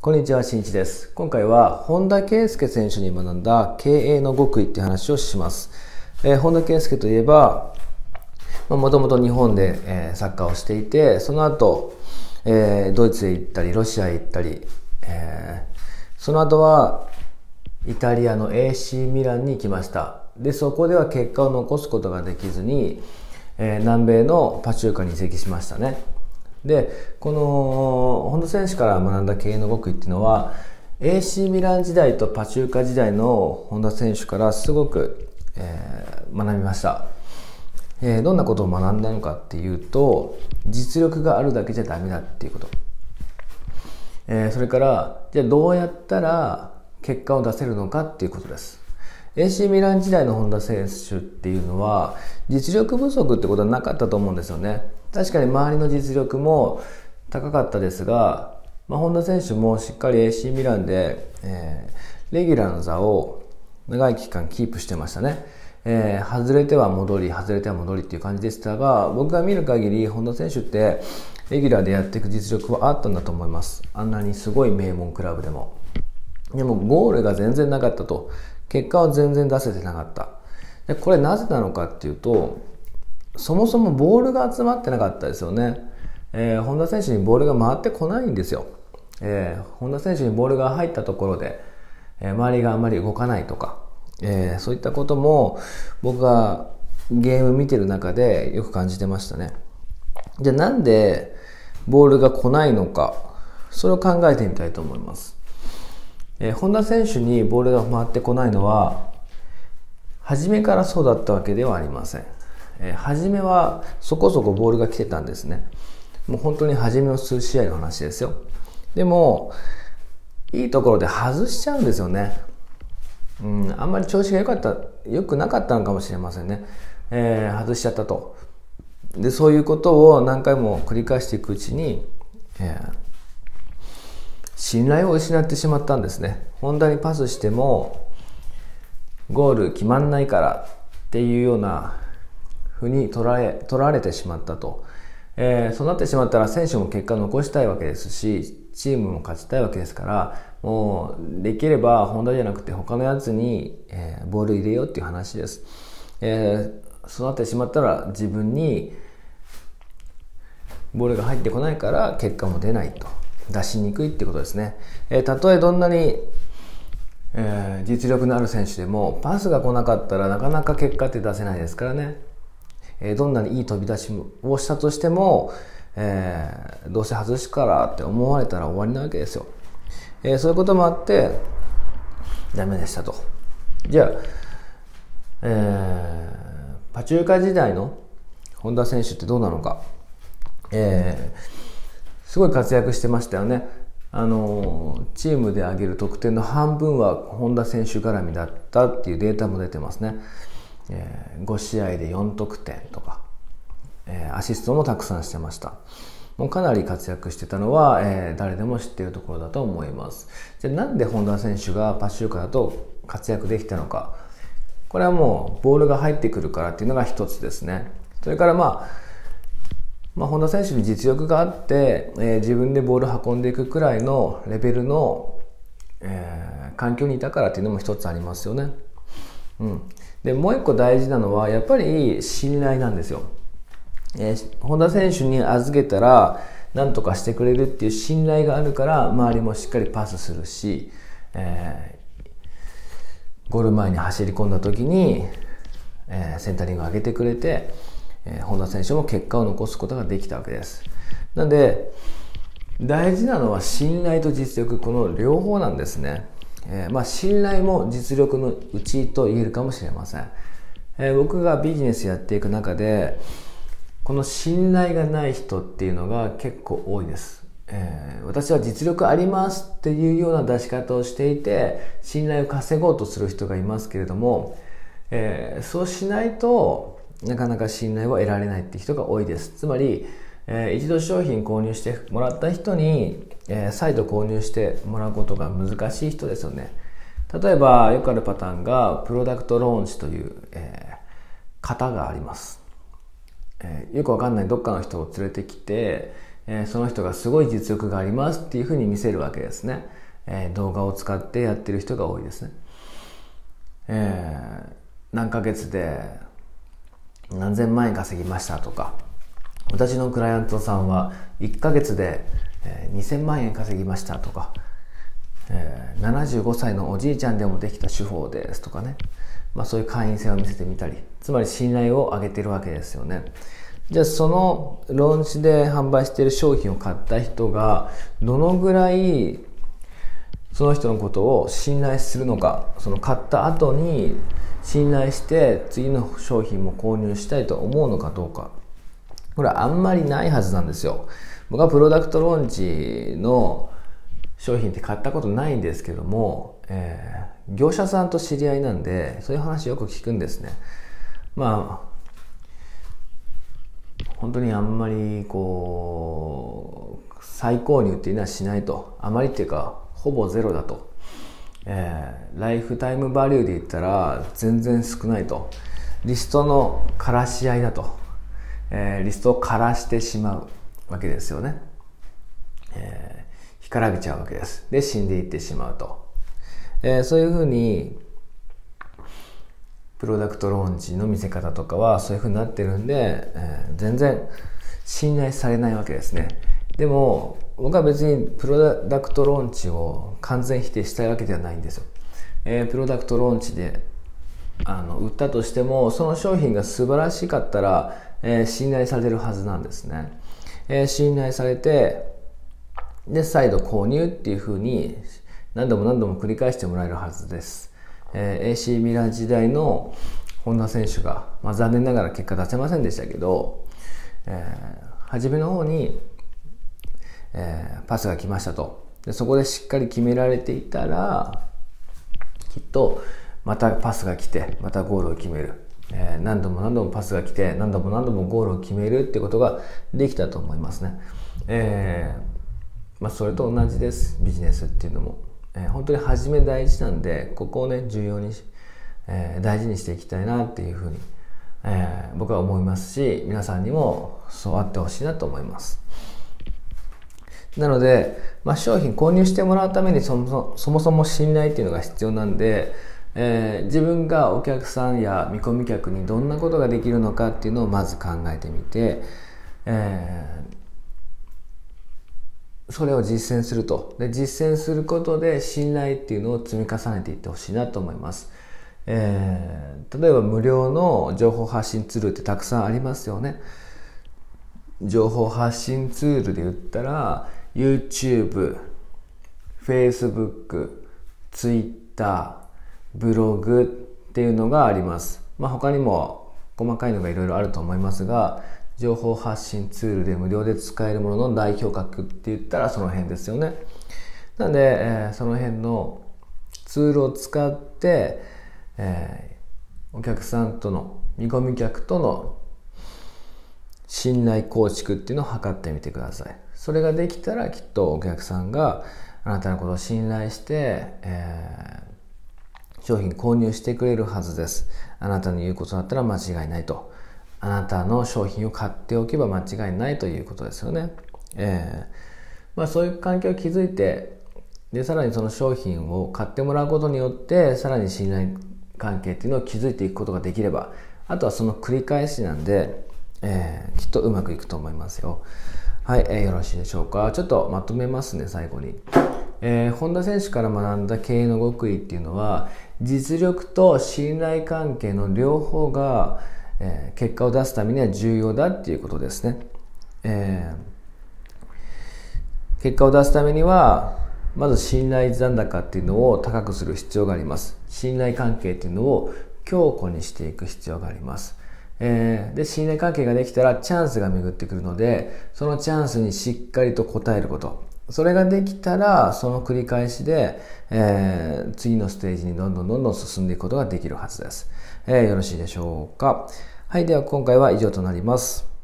こんにちは、しんいちです。今回は、本田圭佑選手に学んだ経営の極意って話をします。えー本田圭佑といえば、もともと日本で、えーサッカーをしていて、その後、えードイツへ行ったり、ロシアへ行ったり、えその後は、イタリアの AC ミランに行きました。で、そこでは結果を残すことができずに、え南米のパチューカに移籍しましたね。で、この、本田選手から学んだ経営の極意っていうのは、AC ミラン時代とパチューカ時代の本田選手からすごく、えー学びました。えーどんなことを学んだのかっていうと、実力があるだけじゃダメだっていうこと。えーそれから、じゃあどうやったら結果を出せるのかっていうことです。AC ミラン時代の本田選手っていうのは、実力不足ってことはなかったと思うんですよね。確かに周りの実力も高かったですが、まあ、本田選手もしっかり AC ミランで、えーレギュラーの座を長い期間キープしてましたね。えー外れては戻り、外れては戻りっていう感じでしたが、僕が見る限り、本田選手って、レギュラーでやっていく実力はあったんだと思います。あんなにすごい名門クラブでも。でも、ゴールが全然なかったと。結果は全然出せてなかった。でこれなぜなのかっていうと、そもそもボールが集まってなかったですよね。えー本田選手にボールが回ってこないんですよ。えー本田選手にボールが入ったところで、えー周りがあまり動かないとか、えーそういったことも僕がゲーム見てる中でよく感じてましたね。じゃあなんでボールが来ないのか、それを考えてみたいと思います。えー本田選手にボールが回ってこないのは、初めからそうだったわけではありません。えー初めはそこそこボールが来てたんですね。もう本当に初めの数試合の話ですよ。でも、いいところで外しちゃうんですよね。うん、あんまり調子が良かった、良くなかったのかもしれませんね。えー外しちゃったと。で、そういうことを何回も繰り返していくうちに、えー信頼を失ってしまったんですね。本田にパスしても、ゴール決まんないからっていうようなふうに取られ取られてしまったと、えーそうなってしまったら選手も結果残したいわけですしチームも勝ちたいわけですからもうできれば本田じゃなくて他のやつに、えーボール入れようっていう話です、えーそうなってしまったら自分にボールが入ってこないから結果も出ないと。出しにくいってことですね、えーたとえどんなにえー実力のある選手でもパスが来なかったらなかなか結果って出せないですからね、えーどんなにいい飛び出しをしたとしても、えーどうせ外すからって思われたら終わりなわけですよ、えーそういうこともあってダメでしたと。じゃあ、えーパチューカ時代の本田選手ってどうなのか、えーすごい活躍してましたよね。あのチームで挙げる得点の半分は本田選手絡みだったっていうデータも出てますね。えー5試合で4得点とか、えーアシストもたくさんしてました。もうかなり活躍してたのは、えー誰でも知っているところだと思います。じゃあなんで本田選手がパシューカだと活躍できたのか。これはもうボールが入ってくるからっていうのが一つですね。それからまあ、まあ、本田選手に実力があって、えー自分でボール運んでいくくらいのレベルの、えー環境にいたからっていうのも一つありますよね。うん。で、もう一個大事なのは、やっぱり信頼なんですよ。えー本田選手に預けたら、何とかしてくれるっていう信頼があるから、周りもしっかりパスするし、えーゴール前に走り込んだ時に、えーセンタリングを上げてくれて、え本田選手も結果を残すことができたわけです。なので、大事なのは信頼と実力、この両方なんですね。えーまあ、信頼も実力のうちと言えるかもしれません。えー僕がビジネスやっていく中で、この信頼がない人っていうのが結構多いです。えー私は実力ありますっていうような出し方をしていて、信頼を稼ごうとする人がいますけれども、えーそうしないとなかなか信頼は得られないって人が多いです。つまり、えー一度商品購入してもらった人に、えー再度購入してもらうことが難しい人ですよね。例えばよくあるパターンがプロダクトローンチという、えー型があります。えーよくわかんないどっかの人を連れてきて、えー、その人がすごい実力がありますっていうふうに見せるわけですね、えー、動画を使ってやってる人が多いですね、えー、何ヶ月で何千万円稼ぎましたとか私のクライアントさんは1ヶ月で2000万円稼ぎましたとか75歳のおじいちゃんでもできた手法ですとかね、まあ、そういう会員性を見せてみたりつまり信頼を上げてるわけですよね。じゃあそのローンチで販売している商品を買った人がどのぐらいその人のことを信頼するのかその買った後に信頼して次の商品も購入したいと思うのかどうか。これはあんまりないはずなんですよ。僕はプロダクトローンチの商品って買ったことないんですけども、えー、業者さんと知り合いなんでそういう話よく聞くんですね。まあ本当にあんまりこう再購入っていうのはしないと。あまりっていうかほぼゼロだと、えー、ライフタイムバリューで言ったら全然少ないと。リストの枯らし合いだと、えー、リストを枯らしてしまうわけですよね、えー、干からびちゃうわけです。で死んでいってしまうと、えー、そういうふうにプロダクトローンチの見せ方とかはそういうふうになってるんで、えー、全然信頼されないわけですね。でも僕は別にプロダクトローンチを完全否定したいわけではないんですよ、えー、プロダクトローンチであの売ったとしてもその商品が素晴らしかったら、えー、信頼されるはずなんですね、えー、信頼されてで再度購入っていうふうに何度も何度も繰り返してもらえるはずです。えー、AC ミラー時代の本田選手が、まあ、残念ながら結果出せませんでしたけど、えー、初めの方に、えー、パスが来ましたと。でそこでしっかり決められていたらきっとまたパスが来てまたゴールを決める、えー、何度も何度もパスが来て何度も何度もゴールを決めるってことができたと思いますね、えーまあ、それと同じです。ビジネスっていうのも。えー、本当に初め大事なんでここをね重要に、えー、大事にしていきたいなっていうふうに、え、僕は思いますし皆さんにもそうあってほしいなと思います。なので、まあ、商品購入してもらうためにそもそもそも信頼っていうのが必要なんで、えー、自分がお客さんや見込み客にどんなことができるのかっていうのをまず考えてみて、えー、それを実践すると。で実践することで信頼っていうのを積み重ねていってほしいなと思います、えー、例えば無料の情報発信ツールってたくさんありますよね。情報発信ツールで言ったら YouTube、Facebook、Twitter、ブログっていうのがあります。まあ、他にも細かいのがいろいろあると思いますが、情報発信ツールで無料で使えるものの代表格って言ったらその辺ですよね。なので、えー、その辺のツールを使って、えー、お客さんとの見込み客との信頼構築っていうのを図ってみてください。それができたらきっとお客さんがあなたのことを信頼して、えー、商品購入してくれるはずです。あなたの言うことだったら間違いないと。あなたの商品を買っておけば間違いないということですよね。えー、まあ、そういう環境を築いてでさらにその商品を買ってもらうことによってさらに信頼関係っていうのを築いていくことができればあとはその繰り返しなんで、えー、きっとうまくいくと思いますよ。はい、えー、よろしいでしょうか？ちょっとまとめますね、最後に。えー、本田選手から学んだ経営の極意っていうのは、実力と信頼関係の両方が、えー、結果を出すためには重要だっていうことですね。えー、結果を出すためには、まず信頼残高っていうのを高くする必要があります。信頼関係っていうのを強固にしていく必要があります。えー、で、信頼関係ができたらチャンスが巡ってくるので、そのチャンスにしっかりと応えること。それができたら、その繰り返しで、えー、次のステージにどんどんどんどん進んでいくことができるはずです。えー、よろしいでしょうか。はい、では今回は以上となります。